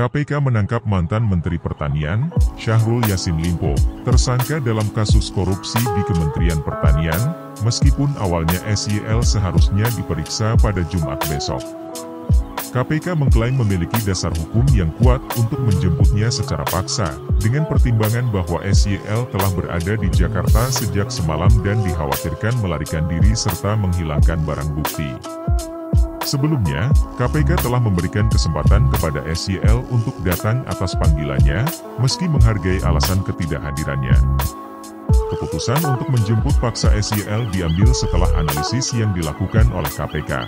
KPK menangkap mantan Menteri Pertanian, Syahrul Yassin Limpo, tersangka dalam kasus korupsi di Kementerian Pertanian, meskipun awalnya SYL seharusnya diperiksa pada Jumat besok. KPK mengklaim memiliki dasar hukum yang kuat untuk menjemputnya secara paksa, dengan pertimbangan bahwa SYL telah berada di Jakarta sejak semalam dan dikhawatirkan melarikan diri serta menghilangkan barang bukti. Sebelumnya, KPK telah memberikan kesempatan kepada SYL untuk datang atas panggilannya, meski menghargai alasan ketidakhadirannya. Keputusan untuk menjemput paksa SYL diambil setelah analisis yang dilakukan oleh KPK.